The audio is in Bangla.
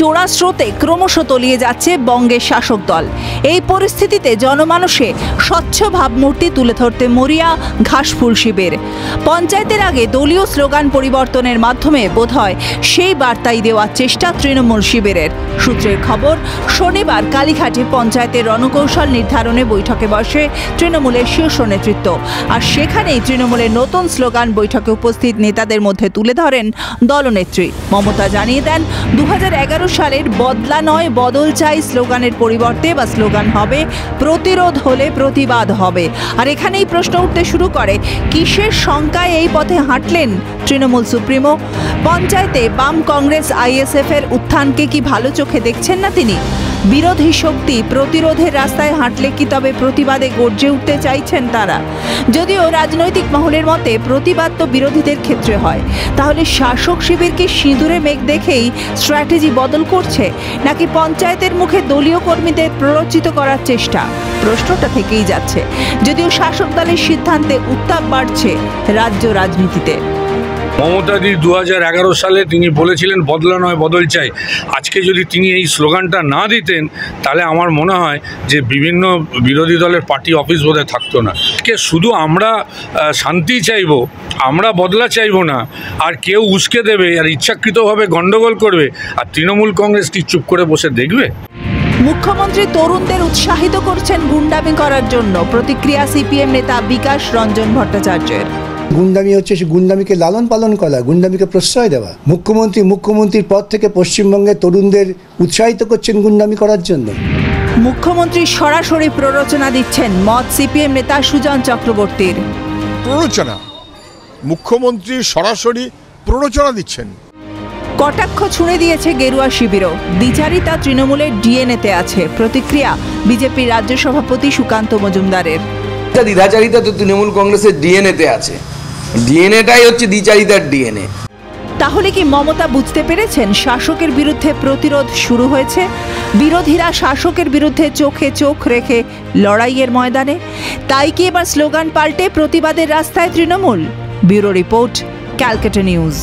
চোরা স্রোতে ক্রমশ তলিয়ে যাচ্ছে বঙ্গের শাসক দল। এই পরিস্থিতিতে জনমানসে স্বচ্ছ ভাবমূর্তি তুলে ধরতে মরিয়া ঘাসফুল শিবির। পঞ্চায়েতের আগে দলীয় স্লোগান পরিবর্তনের মাধ্যমে বোধহয় সেই বার্তাই দেওয়ার চেষ্টা তৃণমূল শিবিরের। সূত্রের খবর, শনিবার কালীঘাটে পঞ্চায়েতের রণকৌশল নির্ধারণে বৈঠকে বসে তৃণমূলের শীর্ষ নেতৃত্ব। আর সেখানেই তৃণমূলের নতুন স্লোগান বৈঠকে উপস্থিত নেতাদের মধ্যে তুলে ধরেন দলনেত্রী। মমতা জানিয়ে দেন দু হাজার এগারো সালের বদলা নয়, বদল চাই স্লোগানের পরিবর্তে বা স্লোগান হবে প্রতিরোধ হলে প্রতিবাদ হবে। আর এখানেই প্রশ্ন উঠতে শুরু করে, কিসের শঙ্কায় এই পথে হাঁটলেন তৃণমূল সুপ্রিমো? পঞ্চায়েতে বাম কংগ্রেস আইএসএফ এর উত্থানকে কি ভালো চোখে দেখছেন না তিনি? বিরোধী শক্তি প্রতিরোধের রাস্তায় হাঁটলে কি তবে প্রতিবাদে গর্জে উঠতে চাইছেন তারা? যদিও রাজনৈতিক মহলের মতে প্রতিবাদ তো বিরোধীদের ক্ষেত্রে হয়। তাহলে শাসক শিবির কি সিঁদুরে মেঘ দেখেই স্ট্র্যাটেজি বদল করছে? নাকি পঞ্চায়েতের মুখে দলীয় কর্মীদের প্ররোচিত করার চেষ্টা? প্রশ্নটা থেকেই যাচ্ছে। যদিও শাসক দলের সিদ্ধান্তে উত্তাপ বাড়ছে রাজ্য রাজনীতিতে। মমতাদি দু এগারো সালে তিনি বলেছিলেন, বদলা নয়, বদল চাই। আজকে যদি তিনি এই স্লোগানটা না দিতেন, তাহলে আমার মনে হয় যে বিভিন্ন বিরোধী দলের পার্টি অফিস বোধহয় থাকতো না। কে শুধু আমরা শান্তি চাইব, আমরা বদলা চাইব না, আর কেউ উস্কে দেবে, আর ইচ্ছাকৃতভাবে গণ্ডগোল করবে, আর তৃণমূল কংগ্রেস কি চুপ করে বসে দেখবে? মুখ্যমন্ত্রী তরুণদের উৎসাহিত করছেন গুন্ডামি করার জন্য, প্রতিক্রিয়া সিপিএম নেতা বিকাশ রঞ্জন ভট্টাচার্যের। গুন্ডামি হচ্ছে সে গুন্ডামিকে লালন পালন করা গুন্ডামিকে প্রশ্রয় দেওয়া। মুখ্যমন্ত্রী মুখ্যমন্ত্রীর পদ থেকে পশ্চিমবঙ্গের তরুণদের উৎসাহিত করছেন গুন্ডামি করার জন্য। মুখ্যমন্ত্রী সরাসরি প্ররোচনা দিচ্ছেন মত সিপিএম নেতা সুজন চক্রবর্তীর। প্ররোচনা। মুখ্যমন্ত্রী সরাসরি প্ররোচনা দিচ্ছেন। কটাক্ষ ছুঁড়ে দিয়েছে গেরুয়া শিবিরও। দ্বিচারিতা তৃণমূলের ডিএনএতে আছে। প্রতিক্রিয়া বিজেপির রাজ্য সভাপতি সুকান্ত মজুমদারের। দ্বিধাচারিতা তো তৃণমূল কংগ্রেসের ডিএনএতে আছে। ডিএনএটাই হচ্ছে দ্বিচারিতার ডিএনএ তাহলে কি মমতা বুঝতে পেরেছেন শাসকের বিরুদ্ধে প্রতিরোধ শুরু হয়েছে? বিরোধীরা শাসকের বিরুদ্ধে চোখে চোখ রেখে লড়াইয়ের ময়দানে? তাই কি এবার স্লোগান পাল্টে প্রতিবাদের রাস্তায় Trinamool? Bureau report Calcutta news.